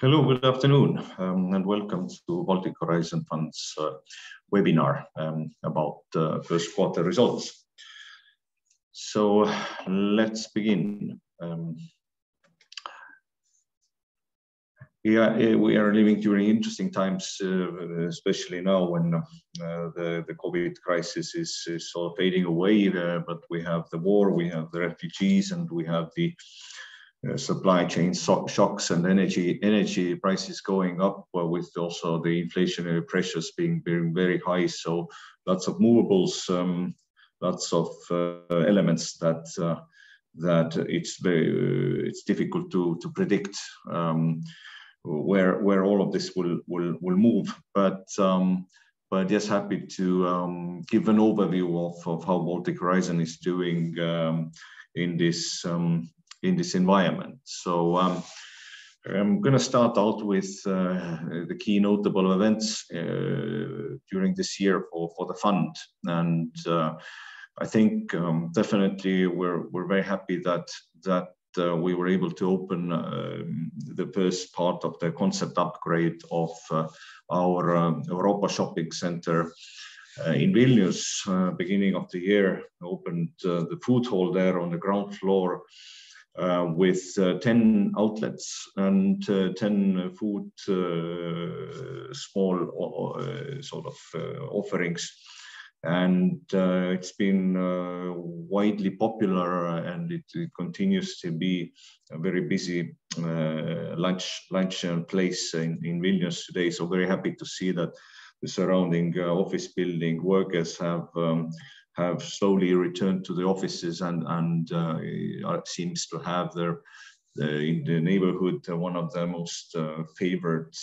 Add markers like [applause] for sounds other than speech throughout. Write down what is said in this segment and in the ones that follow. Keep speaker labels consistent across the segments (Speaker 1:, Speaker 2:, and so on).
Speaker 1: Hello, good afternoon, um, and welcome to Baltic Horizon Fund's uh, webinar um, about uh, first quarter results. So let's begin. Um, yeah, eh, We are living during interesting times, uh, especially now when the COVID crisis is sort of fading away. But we have the war, we have the refugees, and we have the Uh, supply chain shocks and energy energy prices going up, with also the inflationary pressures being being very high. So lots of movables, um, lots of uh, elements that uh, that it's very it's difficult to to predict um, where where all of this will will will move. But um but just happy to um, give an overview of how Baltic Horizon is doing in this environment. So um, I'm gonna start out with uh, the key notable events uh, during this year for for the fund. And uh, I think um, definitely we're very happy that that we were able to open the first part of the concept upgrade of our um, Europa Shopping Center in Vilnius beginning of the year. Opened the food hall there on the ground floor Uh, with uh, 10 outlets and uh, 10 food small sort of offerings. And uh, it's been widely popular and it continues to be a very busy lunch lunch place in Vilnius today. So very happy to see that the surrounding office building workers have um, slowly returned to the offices and and uh, seems to have their in the neighborhood uh, one of the most uh, favorite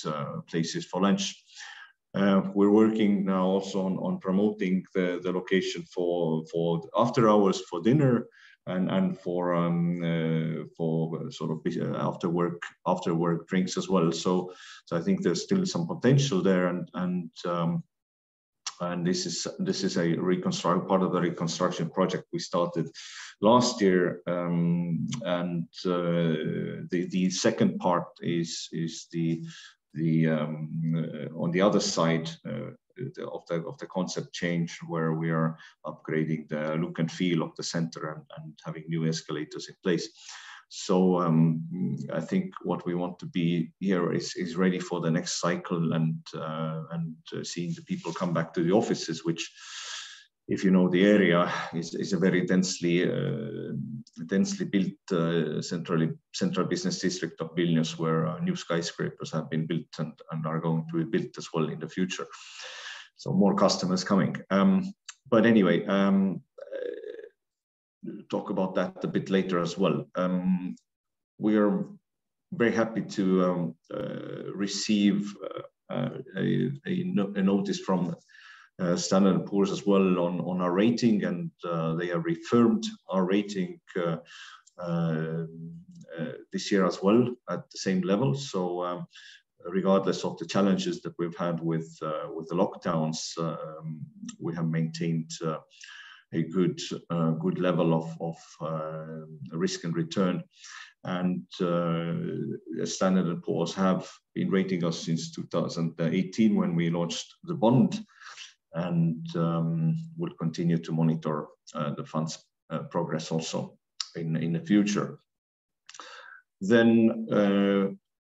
Speaker 1: places for lunch. We're working now also on on promoting the the location for for after hours for dinner and and for um, for sort of after work after work drinks as well. So so I think there's still some potential there and um, this is this is a reconstruct part of the reconstruction project we started last year. Um, and uh, the the second part is is the um uh, on the other side uh, of the of the concept change, where we are upgrading the look and feel of the center and having new escalators in place. Um, I think what we want to be here is is ready for the next cycle and uh, and uh, seeing the people come back to the offices, which if you know the area is is a very densely uh, densely built centrally central business district of Vilnius, where new skyscrapers have been built and and are going to be built as well in the future. So more customers coming. Um, but anyway, um, talk about that a bit later as well. Um, we are very happy to um, uh, receive uh, uh, a notice from Standard & Poor's as well on our rating, and they have reaffirmed our rating this year as well at the same level. So, um, regardless of the challenges that we've had with with the lockdowns, we have maintained a good uh, good level of of uh, risk and return. And uh, Standard & Poor's have been rating us since 2018 when we launched the bond and um, will continue to monitor the fund's progress also in the future. Then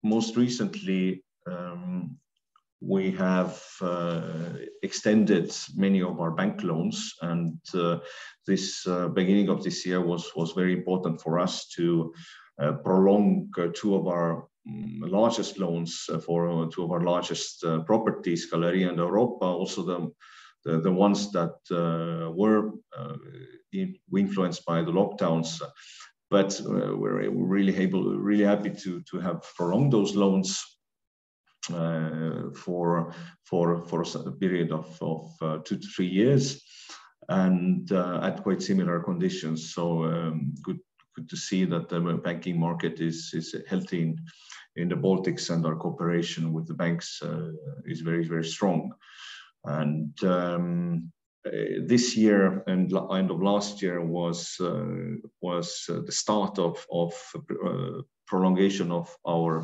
Speaker 1: most recently, um, we have uh, extended many of our bank loans and uh, this uh, beginning of this year was was very important for us to prolong two of our largest loans for two of our largest properties, Galerija and Europa. Also the the ones that were influenced by the lockdowns. But we're really able really happy to to have prolonged those loans for for for a period of of uh, two to three years and uh, at quite similar conditions. So um, good to see that the banking market is is healthy in the Baltics and our cooperation with the banks uh, is very very strong. And um, this year and end of last year was was the start of of prolongation of our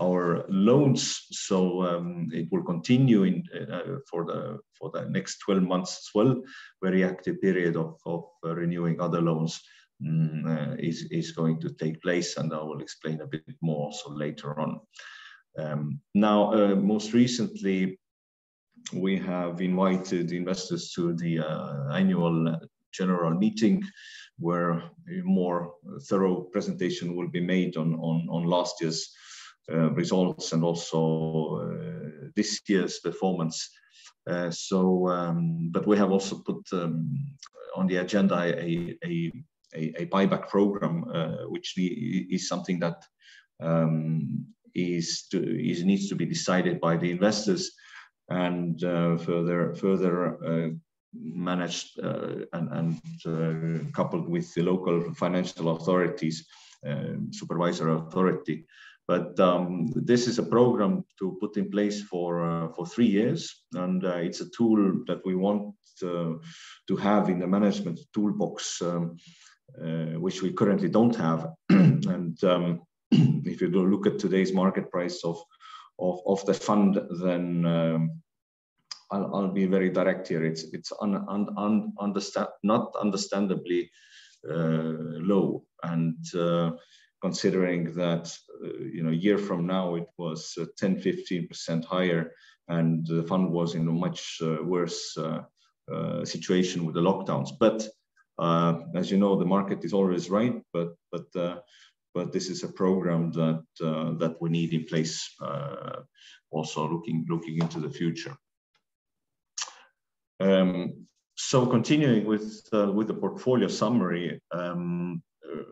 Speaker 1: our loans. So um, it will continue in, uh, for the for the next 12 months as well. Very active period of, of uh, renewing other loans um, uh, is, is going to take place, and I will explain a bit more also later on. Um, now, uh, most recently, we have invited investors to the uh, annual general meeting where a more thorough presentation will be made on, on, on last year's results and also uh, this year's performance. Uh, so, um, but we have also put um, on the agenda a, a, a, a buyback program, which is something that um, is, to, is needs to be decided by the investors and uh, further further uh, managed uh, and, and coupled with the local financial authorities, supervisory authority. But um, this is a program to put in place for for three years, and it's a tool that we want to have in the management toolbox. Um, uh, which we currently don't have. [clears throat] and um, [clears throat] if you look at today's market price of of, of the fund, then um, I'll, I'll, be very direct here. It's it's un, un, un, understand not understandably uh, low, and uh, considering that uh, you know a year from now it was uh, 10 15 percent higher, and the fund was in a much uh, worse uh, situation with the lockdowns. But as you know, the market is always right, but but but this is a program that that we need in place. also looking looking into the future. Um, so continuing with uh, with the portfolio summary, um, uh,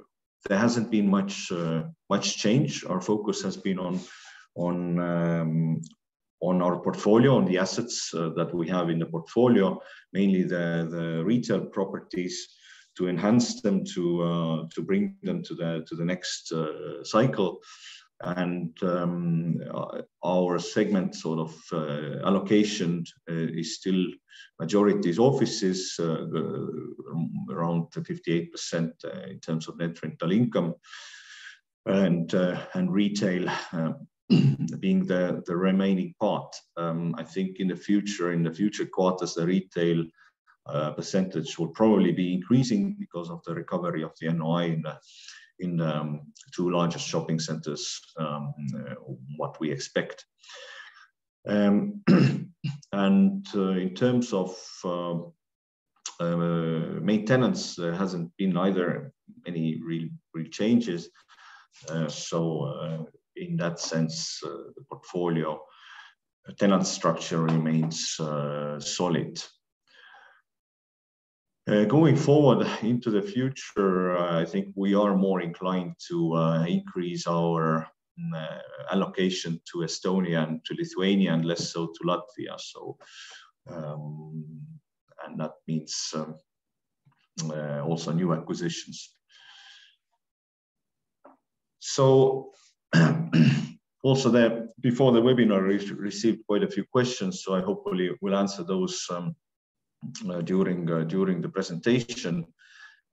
Speaker 1: there hasn't been much uh, much change. Our focus has been on on um, on our portfolio, on the assets uh, that we have in the portfolio, mainly the the retail properties, to enhance them, to uh, to bring them to the to the next cycle and um, our segment sort of uh, allocation uh, is still majority is offices uh, around 58% uh, in terms of net rental income. And uh, and retail uh, [clears throat] being the the remaining part. Um, i think in the future in the future quarters the retail percentage will probably be increasing because of the recovery of the NOI in the in the um, two largest shopping centers um, uh, what we expect. Um, [clears throat] and uh, in terms of uh, uh, maintenance, there hasn't been either any real, real changes. Uh, so uh, in that sense, the portfolio tenant structure remains solid. Uh, going forward into the future, uh, I think we are more inclined to uh, increase our mm, uh, allocation to Estonia and to Lithuania and less so to Latvia. So, um, and that means um, uh, also new acquisitions. So, [clears throat] also there before the webinar, we received quite a few questions. So I hopefully will answer those um, during uh, during the presentation.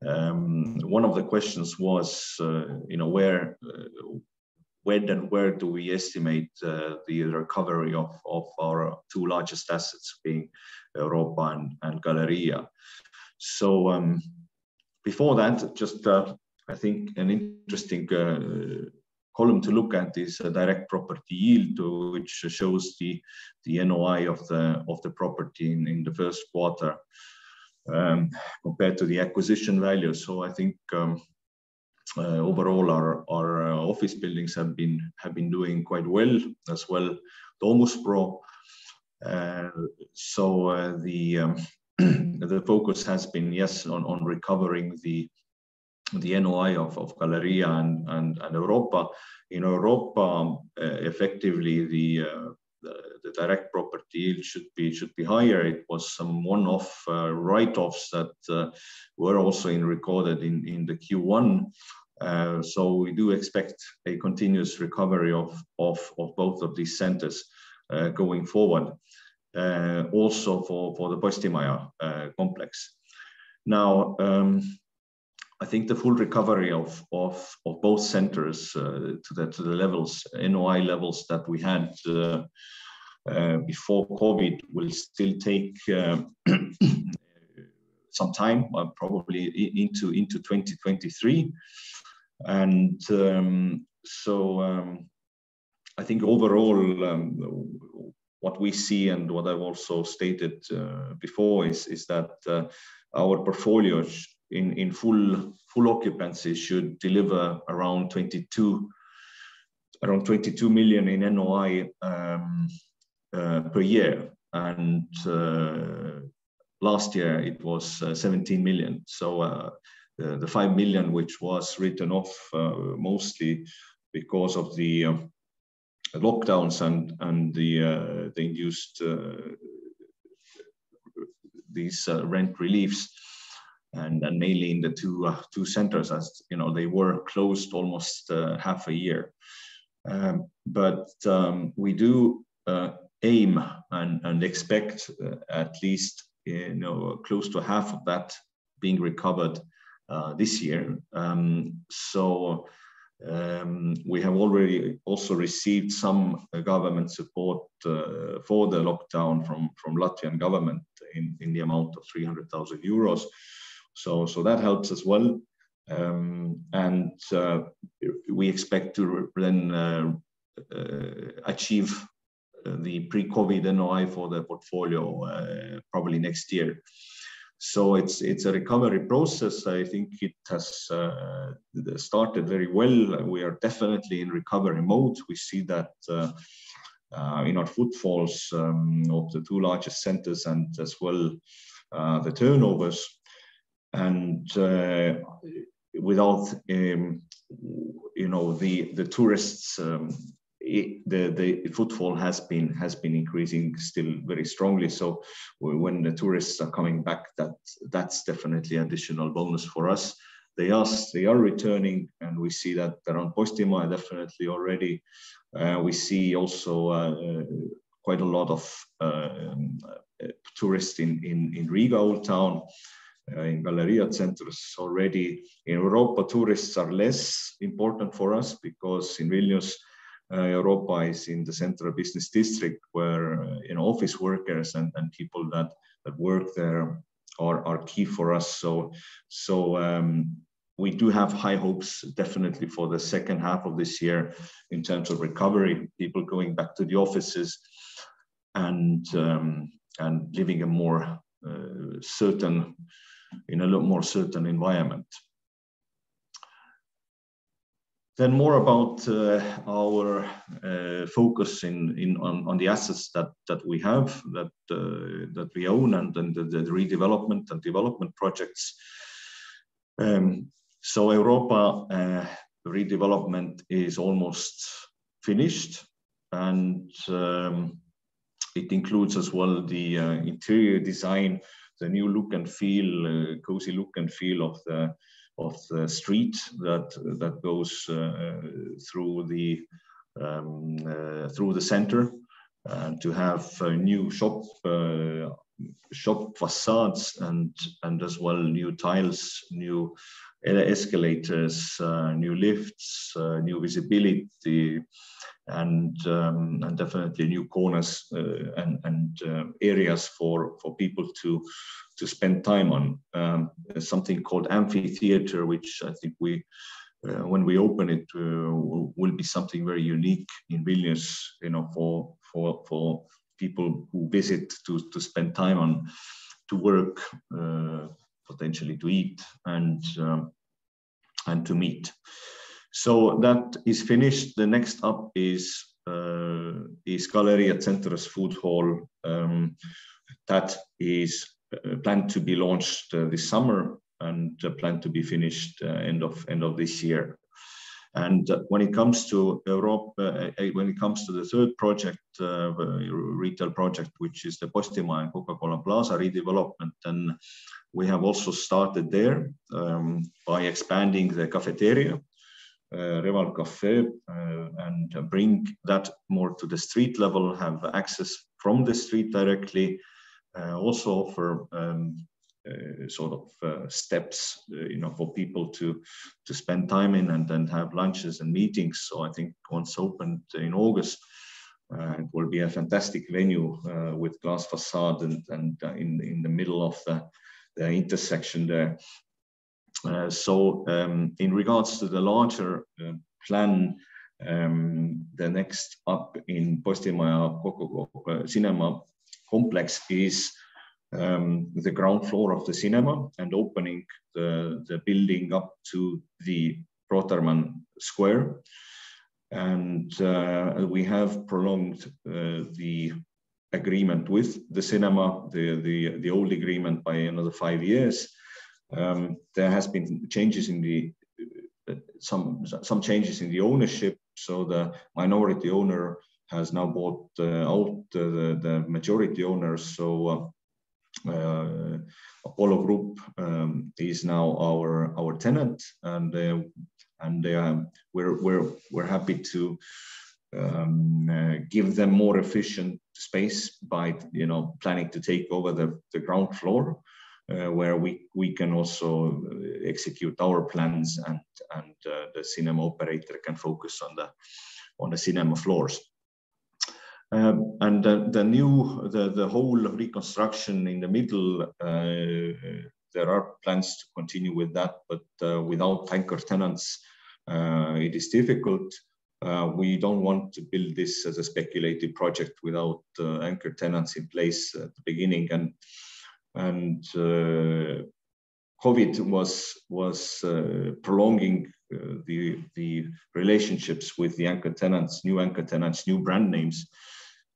Speaker 1: Um, one of the questions was, uh, you know, where, when and where do we estimate the recovery of, of our two largest assets, being Europa and, and Galerija? So um, before that, just I think an interesting column to look at is a direct property yield, which shows the, the NOI of the, of the property in, in the first quarter um, compared to the acquisition value. So I think um, uh, overall our, our uh, office buildings have been, have been doing quite well as well. Domus Pro. Uh, so uh, the, um, [clears throat] the focus has been, yes, on, on recovering the the NOI of, of Galerija and, and, and Europa. In Europa, uh, effectively, the, uh, the, the, direct property yield should be, should be higher. It was some one-off uh, write-offs that were also in recorded in, in the Q1. Uh, so we do expect a continuous recovery of, of, of both of these centers going forward. also for, for the Postimaja complex. Now, um, I think the full recovery of, of, of both centers uh, to, the, to the levels, NOI levels that we had uh, uh, before COVID will still take [clears throat] some time, probably into, into 2023. And um, so um, I think overall, um, what we see and what I've also stated uh, before is, is that uh, our portfolio in, in full, full occupancy should deliver around 22, around 22 million in NOI um, uh, per year. And uh, last year it was uh, 17 million. So uh, the, the 5 million, which was written off uh, mostly because of the um, lockdowns and, and the, uh, the induced these rent reliefs and, and mainly in the two uh, two centers as you know they were closed almost uh, half a year um, but um, we do uh, aim and, and expect uh, at least you know close to half of that being recovered uh, this year um, so um, we have already also received some government support uh, for the lockdown from, from Latvian government in, in the amount of 300,000 euros. So, so that helps as well. Um, and uh, we expect to then uh, uh, achieve uh, the pre-COVID NOI for the portfolio uh, probably next year. So it's it's a recovery process. I think it has uh, started very well. We are definitely in recovery mode. We see that in our footfalls um, of the two largest centers and as well the turnovers and uh, without um, you know the the tourists um, it, the the footfall has been has been increasing still very strongly. So when the tourists are coming back that that's definitely additional bonus for us. They are they are returning and we see that around Postimaja definitely already. Uh, we see also uh, quite a lot of uh, um, tourists in in in Riga old town. uh, in Galerija centers already. In Europa, tourists are less important for us because in Vilnius, uh, Europa is in the central business district where uh, you know office workers and, and people that that work there are, are key for us. So so um, we do have high hopes definitely for the second half of this year in terms of recovery, people going back to the offices and um, and living a more uh, certain in a more certain environment. Then more about uh, our uh, focus in, in on, on, the assets that, that we have, that, uh, that we own, and, and the, the, redevelopment and development projects. Um, so Europa uh, redevelopment is almost finished, and um, it includes as well the uh, interior design the new look and feel, uh, cozy look and feel of the of the street that that goes uh, through the um, uh, through the center, and to have new shop shop facades and and as well new tiles, new escalators, uh, new lifts, uh, new visibility, and um, and definitely new corners uh, and and areas for for people to to spend time on. Um, something called amphitheater, which I think we. Uh, when we open it, uh, will be something very unique in Vilnius, you know, for for for people who visit to to spend time on, to work, potentially to eat, and um, and to meet. So that is finished. The next up is uh, is Galerija Centrs Food Hall. Um, that is uh, planned to be launched uh, this summer and uh, planned to be finished uh, end of end of this year. And uh, when it comes to Europe, when it comes to the third project, retail project, which is the Postimaja and Coca-Cola Plaza redevelopment, then we have also started there um, by expanding the cafeteria uh, Reval Cafe uh, and bring that more to the street level, have access from the street directly. also offer um, uh, sort of uh, steps, uh, you know, for people to to spend time in and then have lunches and meetings. So I think once opened in August, it will be a fantastic venue with glass facade and and in in the middle of the the intersection there. Uh, so um, in regards to the larger uh, plan, um, the next up in Postimaja uh, Cinema complex is um, the ground floor of the cinema and opening the, the building up to the Rotermann Square. And uh, we have prolonged uh, the agreement with the cinema, the, the, the old agreement by another five years. Um, there has been changes in the uh, some some changes in the ownership. So the minority owner has now bought uh, out the, the majority owners. So uh, Apollo Group um, is now our our tenant, and uh, and uh, we're we're we're happy to um, uh, give them more efficient space by you know planning to take over the, the ground floor uh, where we we can also execute our plans and and uh, the cinema operator can focus on the on the cinema floors um, and the, the, new, the, the whole reconstruction in the middle, uh, there are plans to continue with that, but uh, without anchor tenants, uh, it is difficult. Uh, we don't want to build this as a speculative project without uh, anchor tenants in place at the beginning. And, and uh, COVID was, was prolonging the, the relationships with the anchor tenants, new anchor tenants, new brand names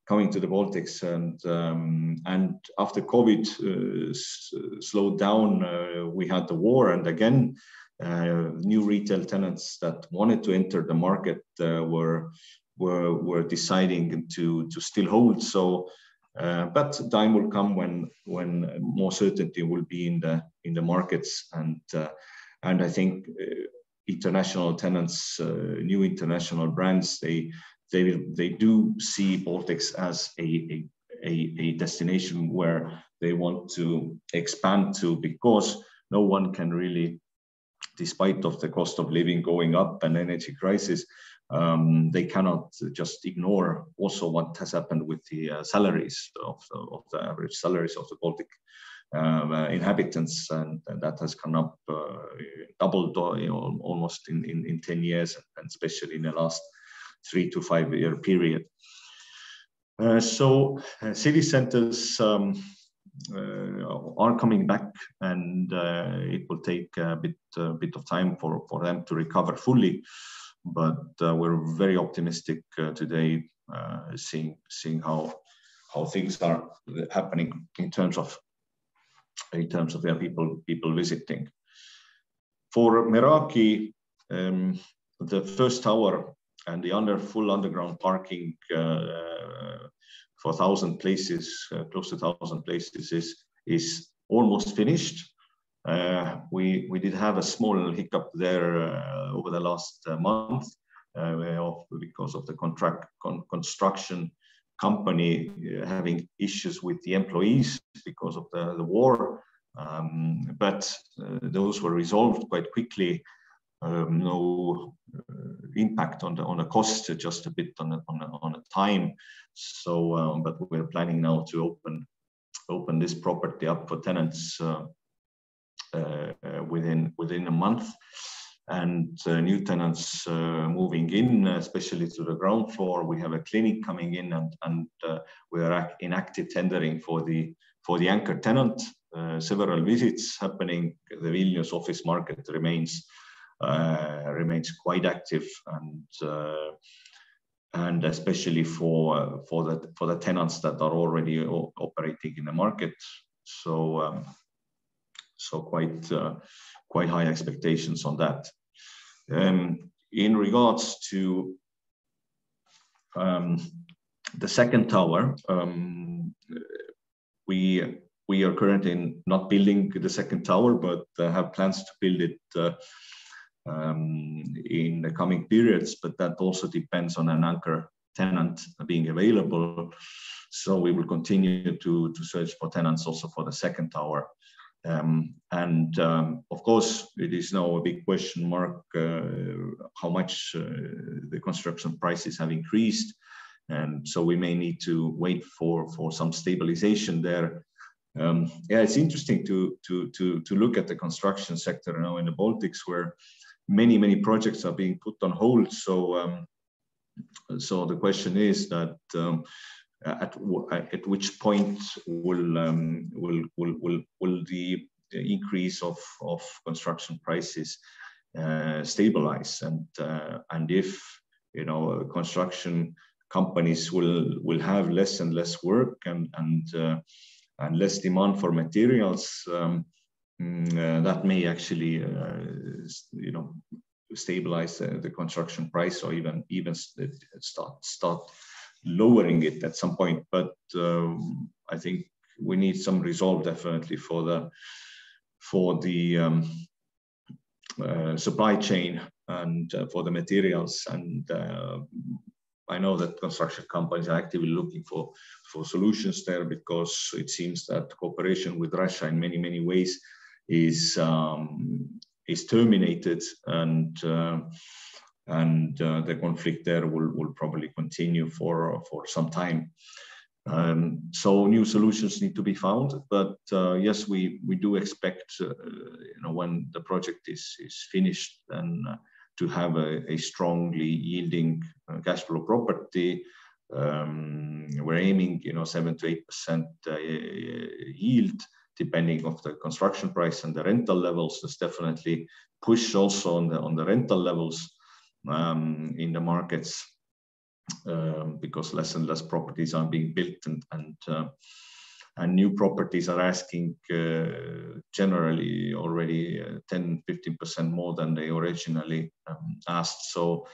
Speaker 1: coming to the Baltics. And, um, and after COVID uh, slowed down, uh, we had the war. And again, uh, new retail tenants that wanted to enter the market uh, were, were, were deciding to, to still hold. So, uh, but time will come when, when more certainty will be in the, in the markets. And, uh, and I think international tenants, new international brands, they, they they do see Baltics as a, a, a, a destination where they want to expand to because no one can really, despite of the cost of living going up and energy crisis, um, they cannot just ignore also what has happened with the uh, salaries of the, of the average salaries of the Baltic um, uh, inhabitants, and, and, that has gone up uh, doubled you know, almost in, in, in 10 years, and especially in the last three to five year period. Uh, so uh, city centers um, uh, are coming back and uh, it will take a bit, bit of time for, for them to recover fully. But uh, we're very optimistic uh, today, seeing, seeing how, how things are happening in terms of in terms of their people people visiting. For Meraki, um, the first tower and the under full underground parking uh, for thousand places, uh, close to thousand places, is is almost finished. Uh, we we did have a small hiccup there over the last month because of the contract con construction company having issues with the employees because of the, the war. Um, but uh, those were resolved quite quickly um, no uh, impact on the on the cost, just a bit on the, on the, on the time. So, um, but we're planning now to open open this property up for tenants uh, uh, within within a month, and uh, new tenants uh, moving in, especially to the ground floor. We have a clinic coming in, and and uh, we are in active tendering for the for the anchor tenant. several visits happening. The Vilnius office market remains remains quite active and uh, and especially for for the for the tenants that are already operating in the market. So um, so quite uh, quite high expectations on that. Um, in regards to um, the second tower, um, we we are currently not building the second tower, but uh, have plans to build it uh, um, in the coming periods, but that also depends on an anchor tenant being available. So we will continue to, to search for tenants also for the second tower. Um, and um, of course, it is now a big question mark uh, how much uh, the construction prices have increased. And so we may need to wait for, for some stabilization there. Um, yeah, it's interesting to, to, to, to look at the construction sector now in the Baltics where many, many projects are being put on hold. So, um, so the question is that um, at, at which point will, um, will, will, will, will the increase of, of construction prices uh, stabilize and, uh, and if, you know, construction companies will, will have less and less work and, and, uh, and less demand for materials, um, that may actually, uh, you know, stabilize the construction price or even even start start lowering it at some point. But um, I think we need some resolve definitely for the for the um, uh, supply chain and uh, for the materials. And uh, I know that construction companies are actively looking for for solutions there because it seems that cooperation with Russia in many many ways is um, is terminated and uh, and uh, the conflict there will, will probably continue for, for some time. Um, so new solutions need to be found, but uh, yes, we, we do expect, uh, you know, when the project is, is finished and uh, to have a, a strongly yielding uh, cash flow property. Um, we're aiming, you know, seven to eight percent yield, depending of the construction price and the rental levels. There's definitely push also on the on the rental levels um, in the markets um, because less and less properties are being built and and, uh, and new properties are asking uh, generally already uh, 10 15% more than they originally um, asked so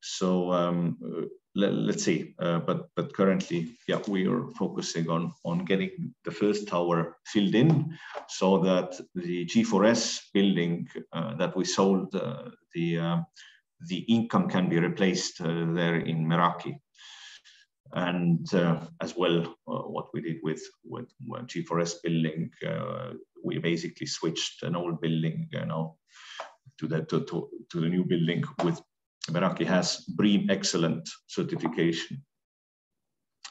Speaker 1: so um, let, us see uh, but but currently yeah we are focusing on on getting the first tower filled in so that the g4s building uh, that we sold uh, the the income can be replaced uh, there in Meraki. And uh, as well, uh, what we did with, with G4S building, we basically switched an old building you know, to, the, to, to, to the new building with Meraki has BREEAM Excellent certification,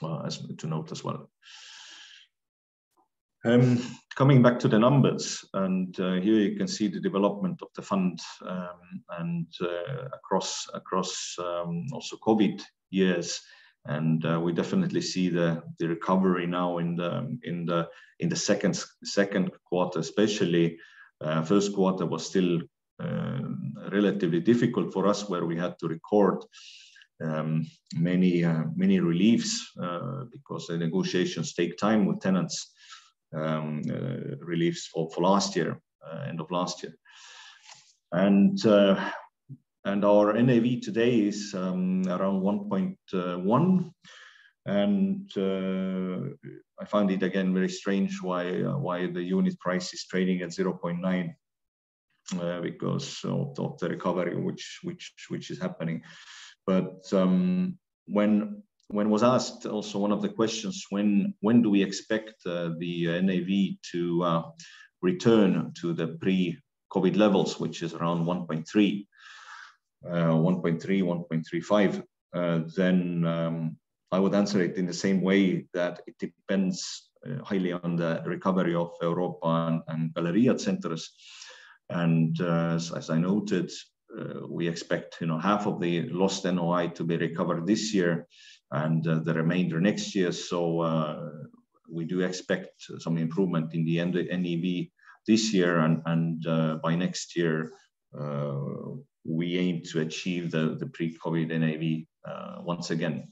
Speaker 1: uh, as to note as well. Um, coming back to the numbers, and uh, here you can see the development of the fund um, and uh, across across um, also COVID years, and uh, we definitely see the the recovery now in the in the in the second second quarter, especially. Uh, first quarter was still uh, relatively difficult for us, where we had to record um, many uh, many reliefs because the negotiations take time with tenants um, uh, reliefs for, for last year, uh, end of last year. And uh, and our NAV today is um, around 1.1 and uh, I find it again very strange why uh, why the unit price is trading at 0.9 uh, because of, of, the recovery which which which is happening. But um, when when was asked also one of the questions when when do we expect uh, the NAV to uh, return to the pre-COVID levels, which is around 1.3, uh, 1.3, 1.35, uh, then um, I would answer it in the same way that it depends uh, highly on the recovery of Europa and, and Galerija centers. And uh, as, as, I noted, we expect you know half of the lost NOI to be recovered this year and uh, the remainder next year. So uh, we do expect some improvement in the NAV this year, and, and uh, by next year, we aim to achieve the, the pre-COVID NAV once again.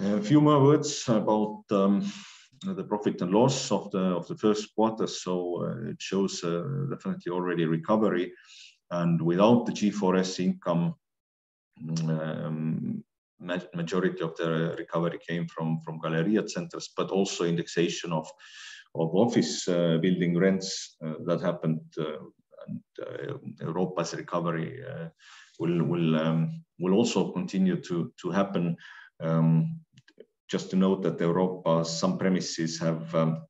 Speaker 1: A few more words about um, the profit and loss of the of the first quarter. So uh, it shows uh, definitely already recovery. And without the G4S income, um, majority of the recovery came from, from Galerija centers, but also indexation of, of office uh, building rents uh, that happened uh, and uh, Europa's recovery will will um, will also continue to to happen. Um, just to note that Europa, some premises have um,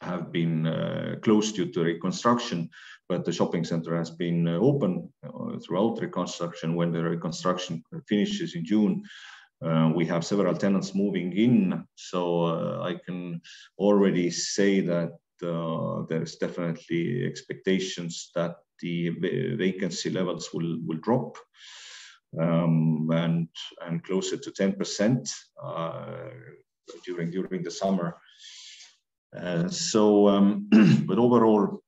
Speaker 1: have been uh, closed due to reconstruction, but the shopping center has been uh, open uh, throughout reconstruction. When the reconstruction finishes in June, uh, we have several tenants moving in, so uh, I can already say that uh, there's definitely expectations that the vacancy levels will will drop um, and and closer to 10% during during the summer. Uh, so, um, [clears throat] but overall,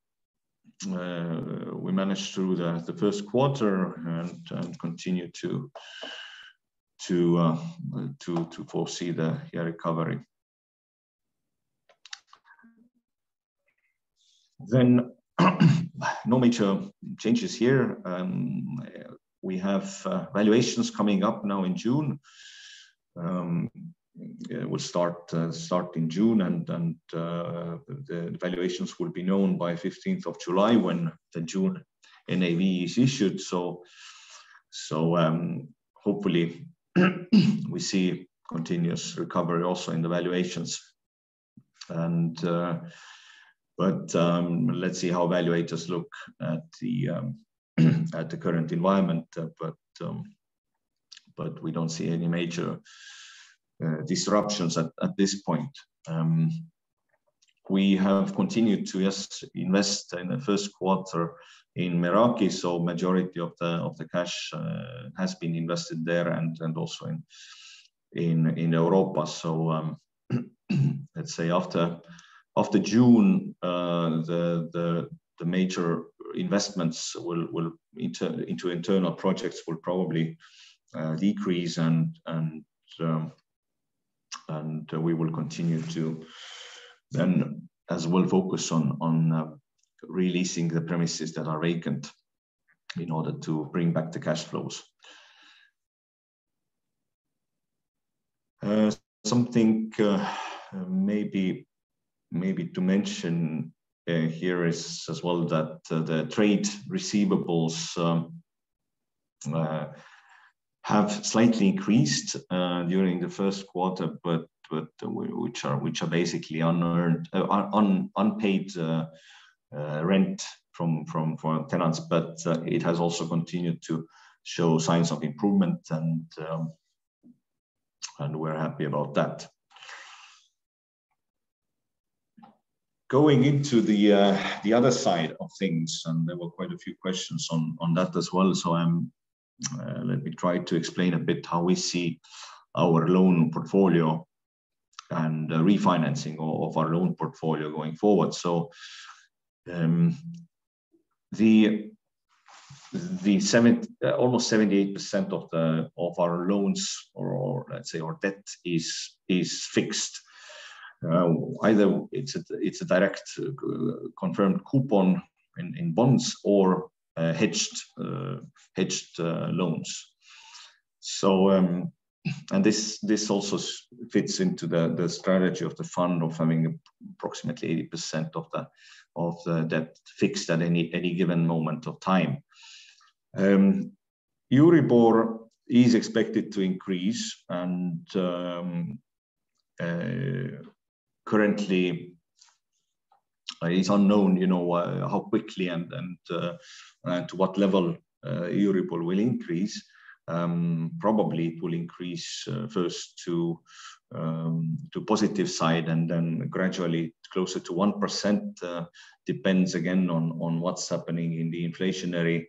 Speaker 1: uh, we managed through the, the first quarter and, and continue to to uh, to to foresee the recovery. Then [clears throat] no major changes here. Um, we have uh, valuations coming up now in June. Um, will start uh, start in June, and and uh, the valuations will be known by 15th of July when the June NAV is issued. So so um, hopefully [clears throat] we see continuous recovery also in the valuations, and uh, but um, let's see how valuators look at the um, [clears throat] at the current environment, uh, but um, but we don't see any major uh, disruptions at, at this point. Um, we have continued to yes, invest in the first quarter in Meraki, so majority of the of the cash uh, has been invested there and and also in in in Europa. So um, [clears throat] let's say after after June, uh, the the the major investments will will inter, into internal projects will probably uh, decrease and and um, and we will continue to then as well focus on on uh, releasing the premises that are vacant in order to bring back the cash flows. Uh, something uh, maybe maybe to mention uh, here is as well that uh, the trade receivables um, uh, have slightly increased uh, during the first quarter, but but which are which are basically unearned, uh, un, unpaid uh, rent from from from tenants. But it has also continued to show signs of improvement, and um, and we're happy about that. Going into the uh, the other side of things, and there were quite a few questions on on that as well. So I'm uh, let me try to explain a bit how we see our loan portfolio and uh, refinancing of, our loan portfolio going forward. So um, the the seven, uh, almost 78% of the of our loans or, or, let's say our debt is is fixed. Uh, either it's a it's a direct uh, confirmed coupon in, in bonds or uh, hedged hedged loans. So um, and this this also fits into the the strategy of the fund of having approximately 80% of the of the debt fixed at any any given moment of time. Um, Euribor is expected to increase and um, currently uh, it's unknown, you know, uh, how quickly and and, uh, and to what level Euribor will increase. Um, probably it will increase first to um, to positive side and then gradually closer to 1% uh, depends again on, on what's happening in the inflationary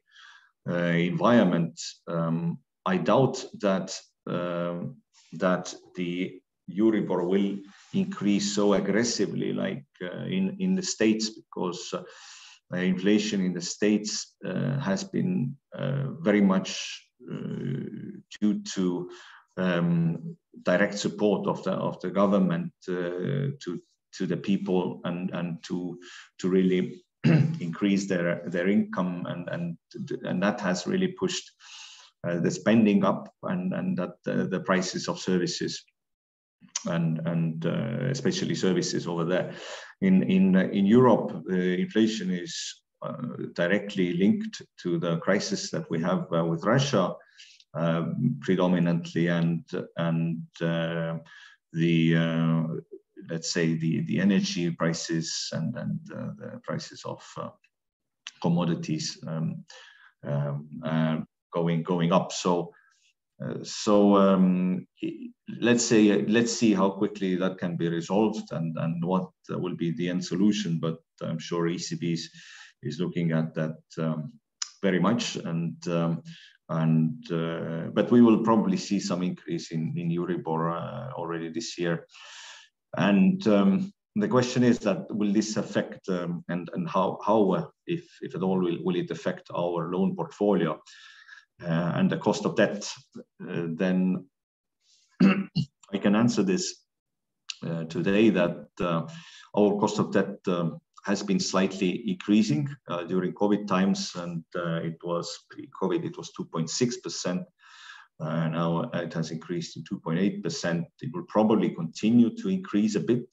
Speaker 1: uh, environment. Um, I doubt that, uh, that the Euribor will increase so aggressively like uh, in, in the States because uh, inflation in the States uh, has been very much due to um, direct support of the of the government to to the people and and to to really [clears throat] increase their their income and and and that has really pushed uh, the spending up and and that uh, the prices of services and and uh, especially services over there. In in in Europe, uh, inflation is directly linked to the crisis that we have with Russia predominantly and and the let's say the the energy prices and and uh, the prices of uh, commodities um, um, uh, going going up. So so um, let's say let's see how quickly that can be resolved and and what will be the end solution. But I'm sure ECB is, is looking at that um, very much and um, and uh, but we will probably see some increase in in Euribor uh, already this year. And um, the question is that will this affect um, and and how how uh, if if at all will, will it affect our loan portfolio and the cost of debt? Uh, then [clears throat] I can answer this uh, today that uh, our cost of debt um, has been slightly increasing uh, during COVID times, and it was pre-COVID it was 2.6 percent. Uh, now it has increased to 2.8%. It will probably continue to increase a bit.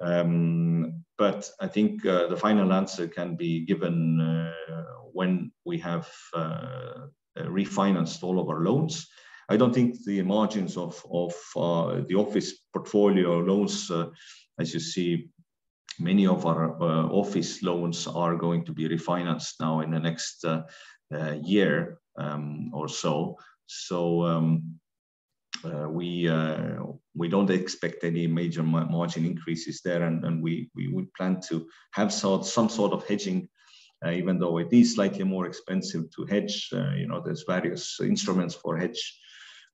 Speaker 1: Um, but I think uh, the final answer can be given uh, when we have uh, refinanced all of our loans. I don't think the margins of, of uh, the office portfolio loans, uh, as you see, many of our office loans are going to be refinanced now in the next year um, or so. So um, uh, we uh, we don't expect any major margin increases there, and, and we we would plan to have some sort of hedging, uh, even though it is slightly more expensive to hedge. Uh, you know, there's various instruments for hedge,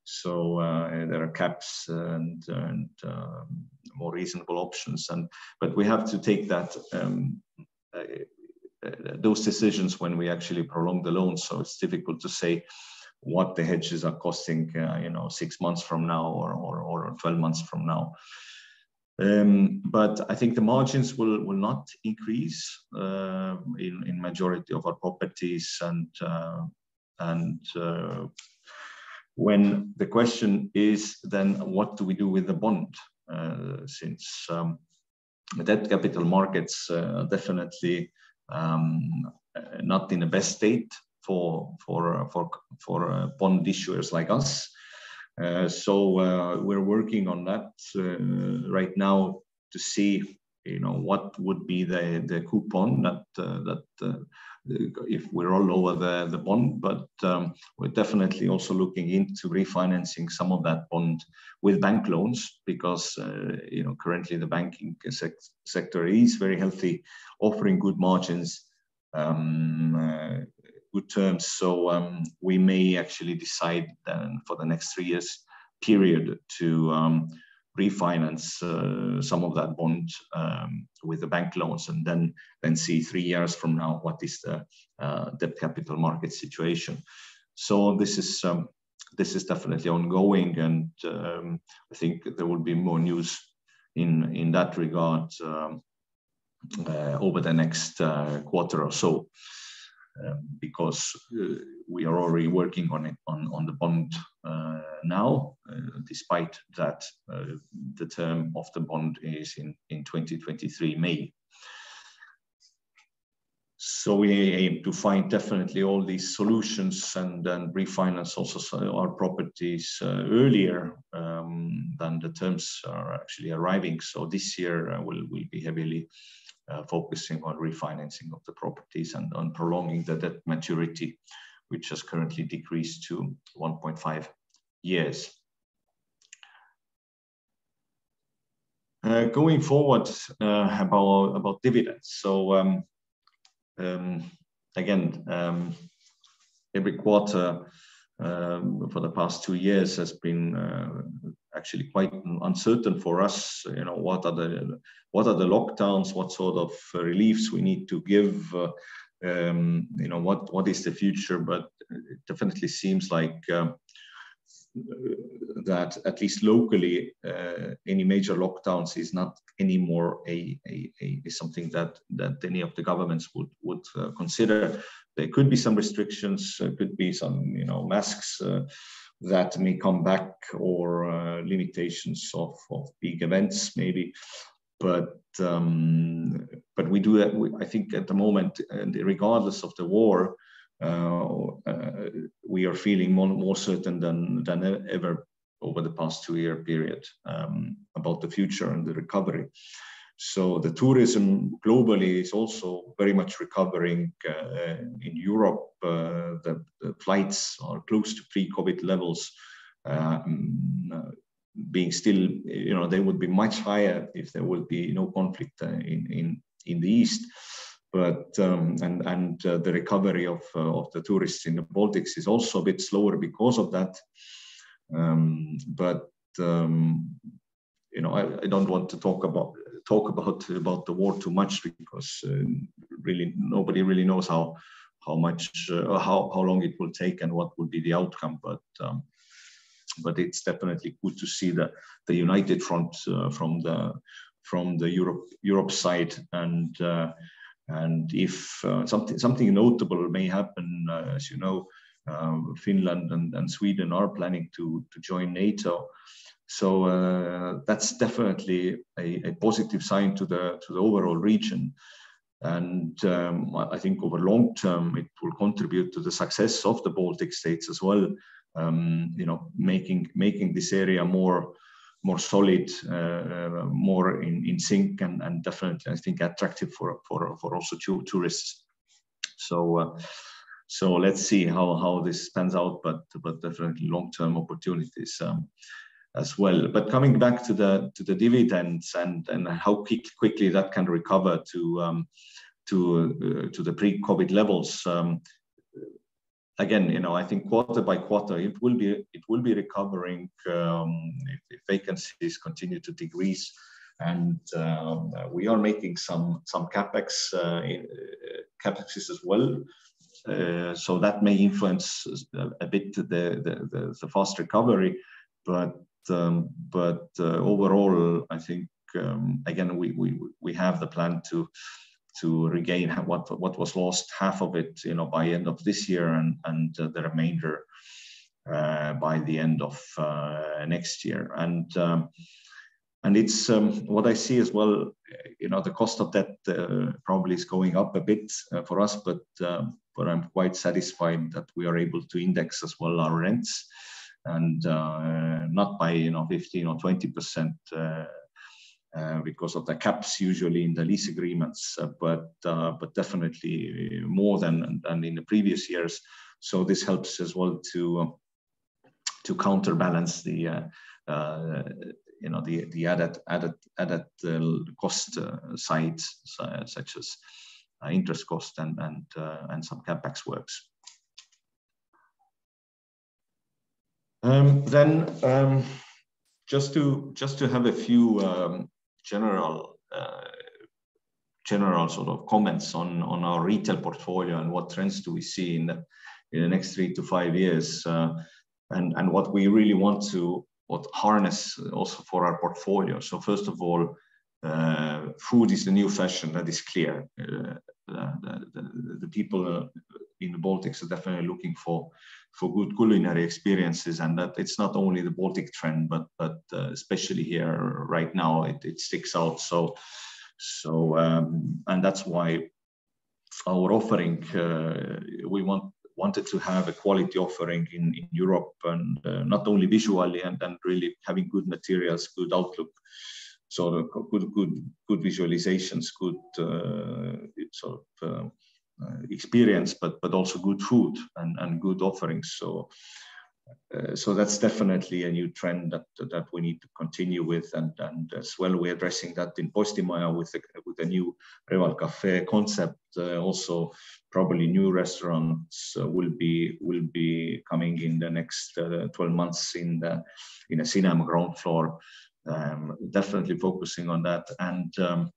Speaker 1: so uh, there are caps and and um, more reasonable options, and but we have to take that. Um, uh, those decisions when we actually prolong the loan, so it's difficult to say what the hedges are costing, uh, you know, six months from now or, or, or 12 months from now. Um, but I think the margins will, will not increase uh, in, in majority of our properties and, uh, and uh, when the question is then what do we do with the bond uh, since um, the debt capital markets uh, definitely um, not in the best state for for for for uh, bond issuers like us. Uh, so uh, we're working on that right now to see you know what would be the the coupon that that if we roll over the, the bond, but um, we're definitely also looking into refinancing some of that bond with bank loans because uh, you know currently the banking sector is very healthy, offering good margins. Um, uh, good terms. So um, we may actually decide then for the next three years period to um, refinance uh, some of that bond um, with the bank loans and then then see three years from now what is the uh, debt capital market situation. So this is um, this is definitely ongoing, and um, I think there will be more news in in that regard um, uh, over the next uh, quarter or so because uh, we are already working on it on, on the bond uh, now, uh, despite that the term of the bond is in, in 2023 May. So we aim to find definitely all these solutions and then refinance also our properties uh, earlier um, than the terms are actually arriving. So this year will will be heavily focusing on refinancing of the properties and on prolonging the debt maturity, which has currently decreased to 1.5 years. Uh, going forward uh, about about dividends. So um, um, again, um, every quarter um, for the past two years has been uh, actually quite uncertain for us. You know, what are the what are the lockdowns? What sort of reliefs we need to give? Uh, um, you know, what what is the future? But it definitely seems like. Uh, that at least locally, uh, any major lockdowns is not anymore a, a, a, something that that any of the governments would would uh, consider. There could be some restrictions, uh, could be some you know masks uh, that may come back or uh, limitations of, of big events maybe. but um, but we do. We, I think at the moment, regardless of the war, uh, uh, we are feeling more, more certain than than ever over the past two year period um, about the future and the recovery. So the tourism globally is also very much recovering. Uh, in Europe, uh, the, the, flights are close to pre-COVID levels, um, being still, you know, they would be much higher if there would be no conflict uh, in, in, in the East. But um, and and uh, the recovery of uh, of the tourists in the Baltics is also a bit slower because of that. Um, but um, you know, I, I, don't want to talk about talk about about the war too much because uh, really nobody really knows how how much uh, how how long it will take and what will be the outcome. But um, but it's definitely good to see the the united front uh, from the from the Europe Europe side and. Uh, and if uh, something something notable may happen, uh, as you know, Finland and, and Sweden are planning to to join NATO. So uh, that's definitely a, a, positive sign to the to the overall region. And um, I think over long term, it will contribute to the success of the Baltic states as well. Um, you know, making making this area more more solid, uh, more in, in sync, and, and definitely I think attractive for for for also tourists. So. Uh, so let's see how, how this pans out, but but definitely long-term opportunities. Um, as well. But coming back to the to the dividends and and how quick, quickly that can recover to um, to uh, to the pre-COVID levels. Um, again, you know, I think quarter by quarter it will be it will be recovering um, if, if, vacancies continue to decrease. And um, we are making some some capex uh, uh capexes as well. Uh, so that may influence a, bit the, the, the, the fast recovery, but um, but uh, overall, I think um, again we, we we have the plan to to regain what what was lost, half of it, you know, by end of this year, and and uh, the remainder uh, by the end of uh, next year. And um, and it's um, what I see as well. You know, the cost of debt uh, probably is going up a bit uh, for us, but um, but I'm quite satisfied that we are able to index as well our rents and uh, not by you know 15 or 20 percent uh, uh, because of the caps usually in the lease agreements, uh, but uh, but definitely more than than in the previous years. So this helps as well to to counterbalance the uh, you know the the added added added cost side such as interest cost and and and some capex works. Um, then um, just to just to have a few um, general uh, general sort of comments on on our retail portfolio and what trends do we see in the in the next three to five years uh, and and what we really want to what harness also for our portfolio. So first of all, uh, food is the new fashion. That is clear. Uh, the, the, the, people in the Baltics are definitely looking for for good culinary experiences, and that it's not only the Baltic trend, but but uh, especially here right now, it, it sticks out. So so um, and that's why our offering uh, we want wanted to have a quality offering in, in Europe and uh, not only visually and, and really having good materials, good outlook, sort of good good good visualizations, good uh, sort of uh, experience, but but also good food and, and good offerings. So uh, so that's definitely a new trend that that we need to continue with, and and as well we're addressing that in Postimaja with a, with a new Reval Cafe concept. Uh, also, probably new restaurants uh, will be will be coming in the next 12 months in the in a cinema ground floor. Um, definitely focusing on that and. Um,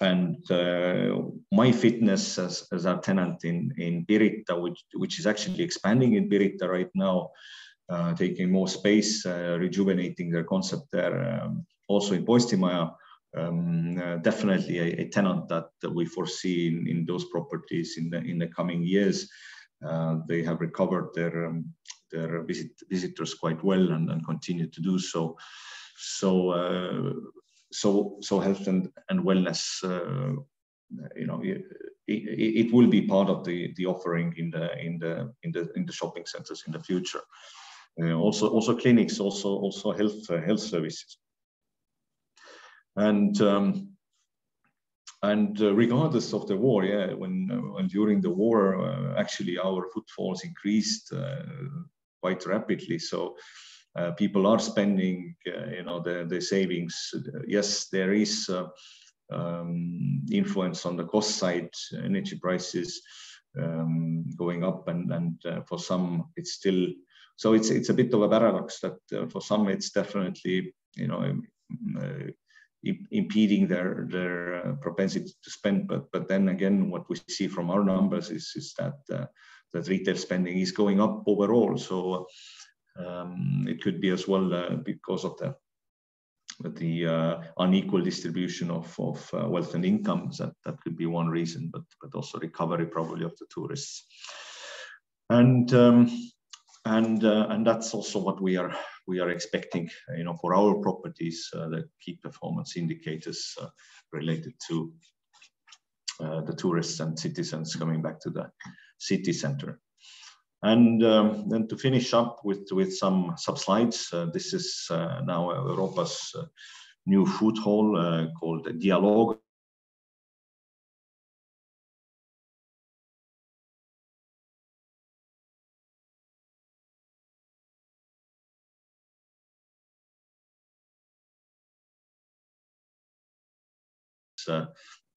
Speaker 1: and uh, MyFitness as, as our tenant in, in Pirita, which, which is actually expanding in Pirita right now, uh, taking more space, uh, rejuvenating their concept there. Um, also in Postimaja, um, uh, definitely a, a, tenant that, that we foresee in, in, those properties in the, in the coming years. Uh, they have recovered their, um, their visit, visitors quite well and, and continue to do so. So uh, so so health and, and wellness you know it, it, will be part of the the offering in the in the in the in the shopping centers in the future. Uh, also also clinics also also health uh, health services. And um, and uh, regardless of the war yeah when when during the war actually our footfalls increased quite rapidly. So uh, people are spending, uh, you know, the, the savings. Yes, there is uh, um, influence on the cost side, energy prices um, going up, and and for some it's still. So it's it's a bit of a paradox that for some it's definitely, you know, impeding their their uh, propensity to spend. But but then again, what we see from our numbers is is that uh, that retail spending is going up overall. So um, it could be as well uh, because of the the uh, unequal distribution of, of uh, wealth and incomes. That, that could be one reason, but, but also recovery probably of the tourists. And um, and uh, and that's also what we are we are expecting you know for our properties uh, the key performance indicators uh, related to the tourists and citizens coming back to the city center and um, then to finish up with, with some sub slides, uh, this is uh, now Europa's uh, new food hall uh, called Dialoog.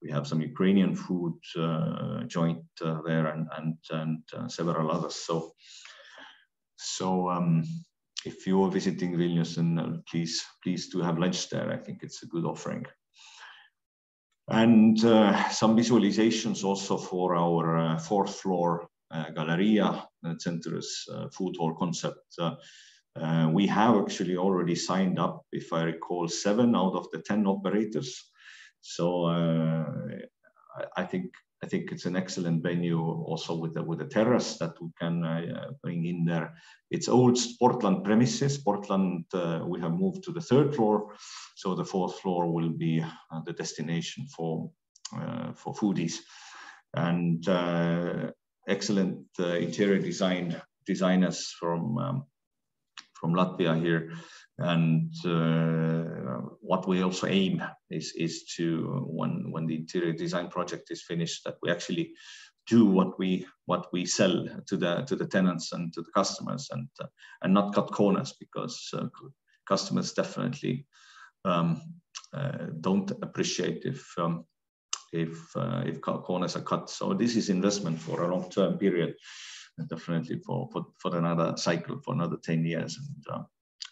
Speaker 1: We have some Ukrainian food uh, joint uh, there and and and uh, several others. So so um, if you are visiting Vilnius, then please please do have lunch there. I think it's a good offering. And uh, some visualizations also for our uh, fourth floor uh, Galerija Centrs food hall concept. we have actually already signed up, if I recall, seven out of the 10 operators so uh, I think I think it's an excellent venue also with the, with the terrace that we can uh, bring in there. It's old Portland premises. Portland, uh, we have moved to the third floor. So the fourth floor will be uh, the destination for, uh, for foodies. And uh, excellent interior design designers from, um, from Latvia here and uh, what we also aim is is to when when the interior design project is finished that we actually do what we what we sell to the to the tenants and to the customers and uh, and not cut corners because uh, customers definitely um, uh, don't appreciate if um, if uh, if corners are cut. So this is investment for a long term period definitely for, for for another cycle for another 10 years. And uh,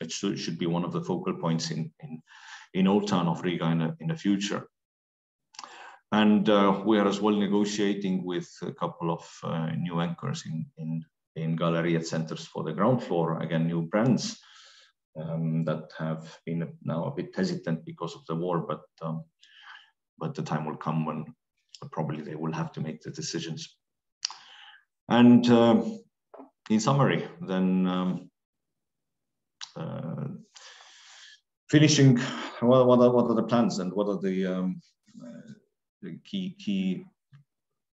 Speaker 1: it should, should be one of the focal points in, in, in Old Town of Riga in, the in the future. And uh, we are as well negotiating with a couple of uh, new anchors in, in, in Galerija Centrs for the ground floor, again, new brands um, that have been now a bit hesitant because of the war, but, um, but the time will come when probably they will have to make the decisions. And uh, in summary, then um, finishing, what, what, are, what are the plans and what are the, um, uh, the key key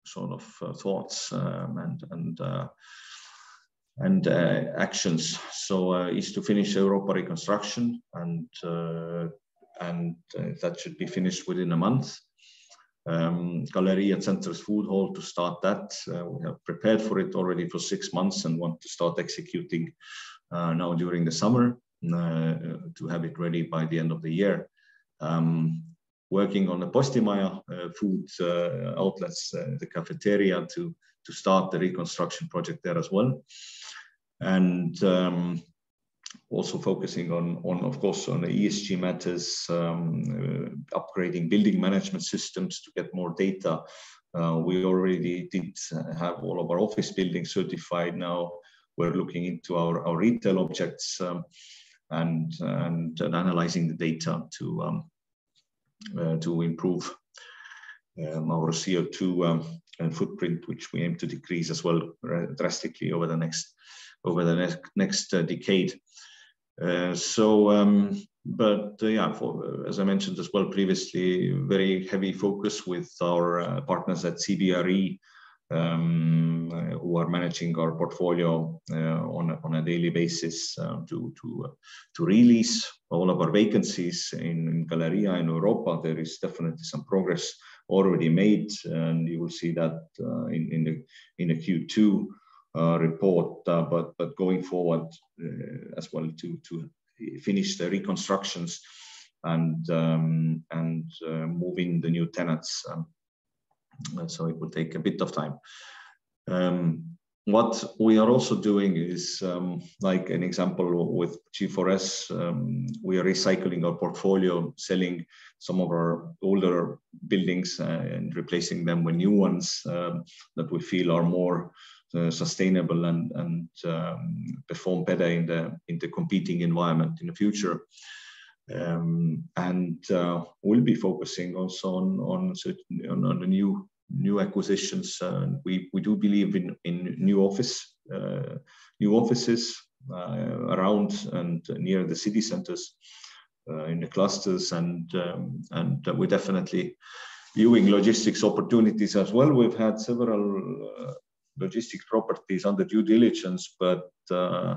Speaker 1: sort of uh, thoughts um, and and and uh, actions. So uh, is to finish Europa reconstruction, and uh, and that should be finished within a month. Um, Galerija Centrs food hall to start that. we have prepared for it already for six months and want to start executing uh, now during the summer uh, to have it ready by the end of the year. Um, working on the Postimaja uh, food outlets, the cafeteria to, to start the reconstruction project there as well. And um, also focusing on, on, of course, on the ESG matters, um, uh, upgrading building management systems to get more data. Uh, we already did have all of our office buildings certified now we're looking into our, our retail objects um, and, and, and analyzing the data to um, uh, to improve um, our CO2 um, footprint, which we aim to decrease as well drastically over the next over the next next uh, decade. Uh, so um, but uh, yeah, for, as I mentioned as well previously, very heavy focus with our uh, partners at CBRE, um, uh, who are managing our portfolio uh, on, a, on a daily basis uh, to, to, to release all of our vacancies in, in Galerija in Europa. There is definitely some progress already made, and you will see that in, in, the, in the Q2 report. but, but going forward as well to, to finish the reconstructions and um, and uh, move in the new tenants. Um, so it will take a bit of time. Um, what we are also doing is, um, like an example with G4S, um, we are recycling our portfolio, selling some of our older buildings uh, and replacing them with new ones um, that we feel are more uh, sustainable and, and um, perform better in the, in the competing environment in the future. Um, and uh, we'll be focusing also on on, on, on the new new acquisitions. Uh, we we do believe in in new office uh, new offices uh, around and near the city centers uh, in the clusters, and um, and we're definitely viewing logistics opportunities as well. We've had several logistic properties under due diligence, but uh,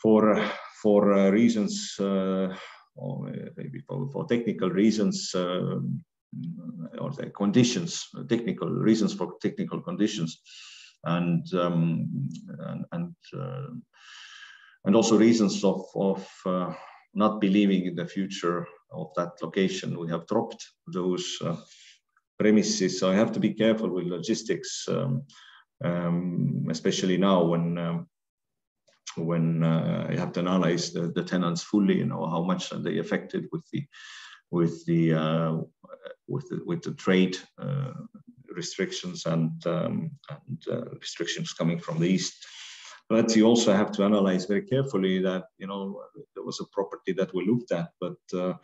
Speaker 1: for for uh, reasons uh, or maybe for, for technical reasons or the conditions, technical reasons for technical conditions, and um, and and, uh, and, also reasons of of uh, not believing in the future of that location. We have dropped those uh, premises. So I have to be careful with logistics, um, um, especially now when um, when uh, you have to analyze the, the, tenants fully. You know how much are they affected with the with the uh, with the, with the trade uh, restrictions and um, and restrictions coming from the east. But you also have to analyze very carefully that you know there was a property that we looked at, but uh,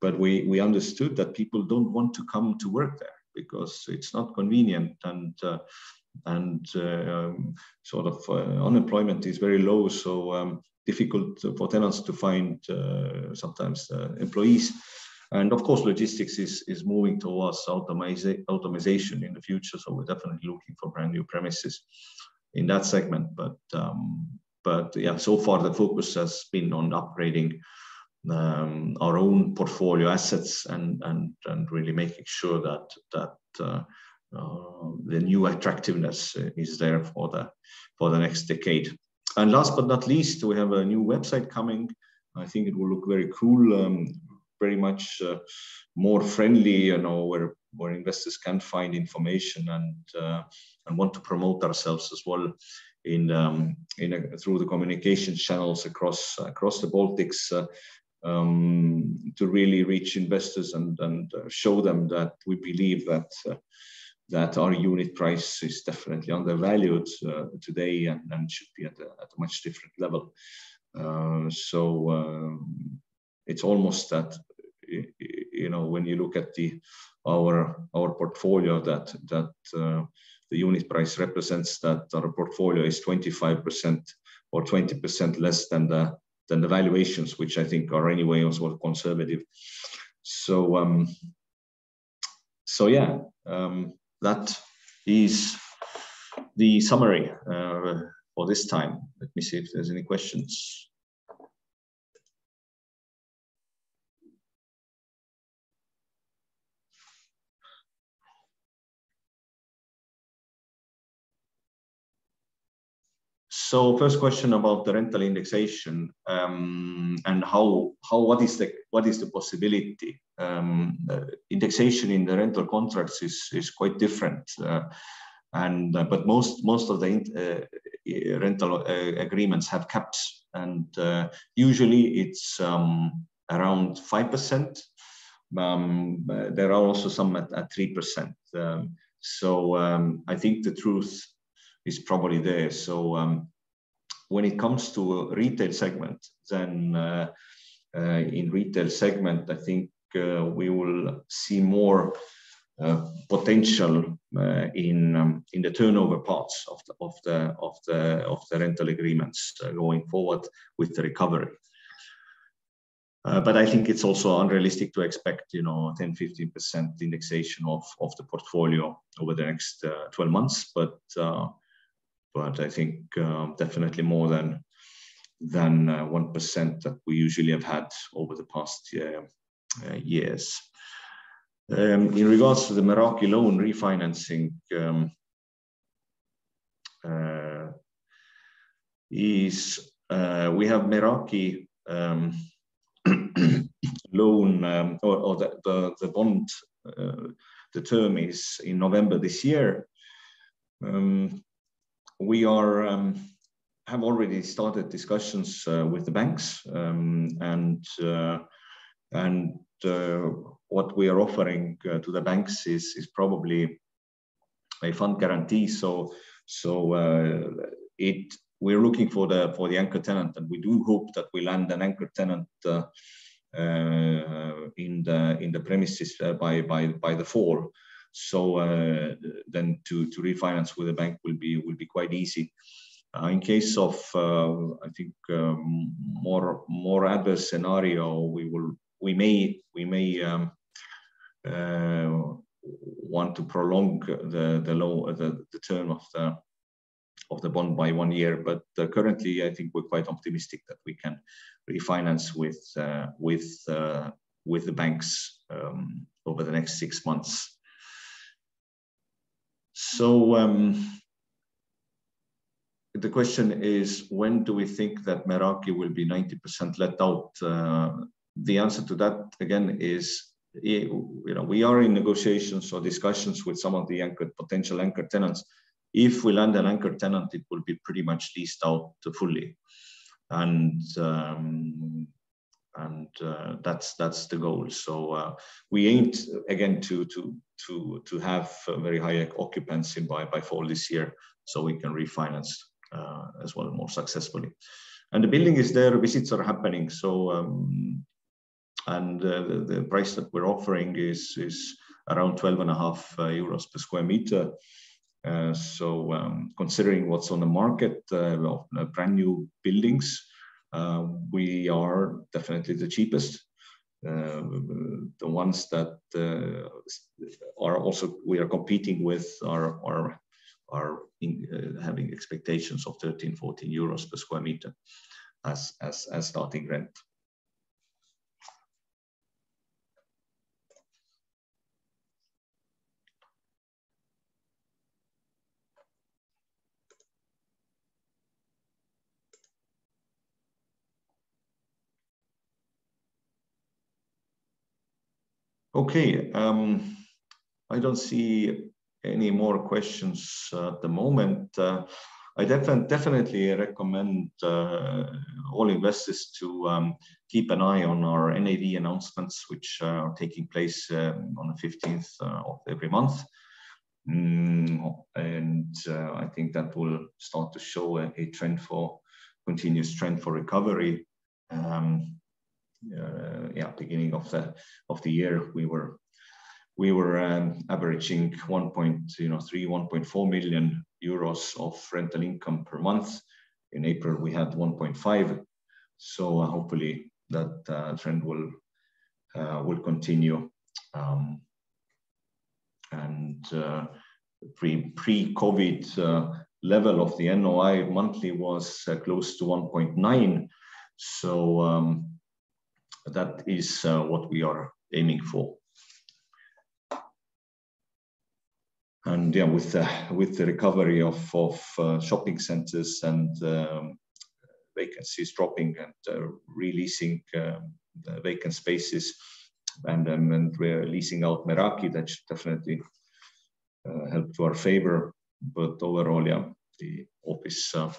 Speaker 1: but we we understood that people don't want to come to work there because it's not convenient and uh, and uh, um, sort of uh, unemployment is very low so um, difficult for tenants to find uh, sometimes employees. And of course logistics is is moving towards automation in the future so we're definitely looking for brand new premises in that segment. But um, but yeah so far the focus has been on upgrading um, our own portfolio assets and, and, and really making sure that, that uh, uh, the new attractiveness is there for the, for the next decade. And last but not least, we have a new website coming. I think it will look very cool, um, very much uh, more friendly, you know, where, where investors can find information and, uh, and want to promote ourselves as well in, um, in a, through the communication channels across, across the Baltics. Uh, um, to really reach investors and, and uh, show them that we believe that uh, that our unit price is definitely undervalued uh, today and, and, should be at a, at a much different level. Uh, so um, it's almost that you know when you look at the our our portfolio that that uh, the unit price represents that our portfolio is 25% or 20% less than the than the valuations, which I think are anyway also conservative. So, um, so yeah, um, that is the summary uh, for this time. Let me see if there's any questions. So first question about the rental indexation um, and how how what is the what is the possibility? Um, uh, indexation in the rental contracts is is quite different, uh, and uh, but most most of the uh, rental uh, agreements have caps, and uh, usually it's um, around five percent. Um, there are also some at three percent. Um, so um, I think the truth is probably there. So um, when it comes to retail segment, then uh, uh, in retail segment, I think uh, we will see more potential in um, in the turnover parts of the of the of the of the rental agreements going forward with the recovery. Uh, but I think it's also unrealistic to expect, you know, 10, 15% indexation of, of the portfolio over the next uh, 12 months. But but I think um, definitely more than than uh, one that we usually have had over the past uh, years. Um, in regards to the Meraki loan refinancing, um, is we have Meraki um, [clears throat] loan um, or, or the, the, the bond, uh, the term is in November this year. Um, we are um, have already started discussions uh, with the banks um, and uh, and uh, what we are offering uh, to the banks is is probably a fund guarantee. So so uh, it we're looking for the for the anchor tenant, and we do hope that we land an anchor tenant uh, in the in the premises by by by the fall. So uh, then to to refinance with the bank will be will be quite easy. Uh, in case of uh, I think um, more more adverse scenario, we will we may we may um, want to prolong the the low the, the term of the of the bond by one year. But uh, currently, I think we're quite optimistic that we can refinance with uh, with uh, with the banks um, over the next six months. So um, the question is, when do we think that Meraki will be 90% let out? Uh, the answer to that again is you know we are in negotiations or discussions with some of the anchor potential anchor tenants if we land an anchor tenant, it will be pretty much leased out fully. And um, and uh, that's that's the goal. So uh, we aimed again to to to to have very high occupancy by by fall this year, so we can refinance uh, as well more successfully. And the building is there, visits are happening. So um, and uh, the, the, price that we're offering is is around 12 and a half uh, euros per square meter. Uh, so um, considering what's on the market of brand new buildings, Um, we are definitely the cheapest. Um, the ones that uh, are also we are competing with are are are in, uh, having expectations of 13, 14 euros per square meter as, as, as starting rent. Okay, um, I don't see any more questions at the moment. Uh, I def- definitely recommend uh, all investors to um, keep an eye on our NAV announcements, which are taking place um, on the 15th uh, of every month. Mm, and uh, I think that will start to show a, a trend for continuous trend for recovery. Um, uh, yeah, beginning of the of the year, we were we were um, averaging 1.3, you know, 1.4 million euros of rental income per month. In April, we had 1.5. So uh, hopefully that uh, trend will uh, will continue. Um, and uh, pre pre COVID uh, level of the NOI monthly was close to 1.9. So um, that is uh, what we are aiming for. And yeah, with the, with the recovery of, of uh, shopping centers and um, vacancies dropping and uh, releasing um, vacant spaces and, um, and we're leasing out Meraki, that should definitely uh, help to our favor. But overall, yeah, the office uh,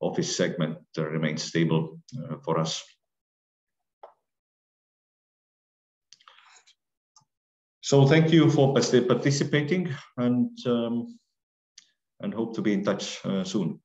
Speaker 1: office segment uh, remains stable for us. So thank you for participating and, um, and hope to be in touch uh, soon.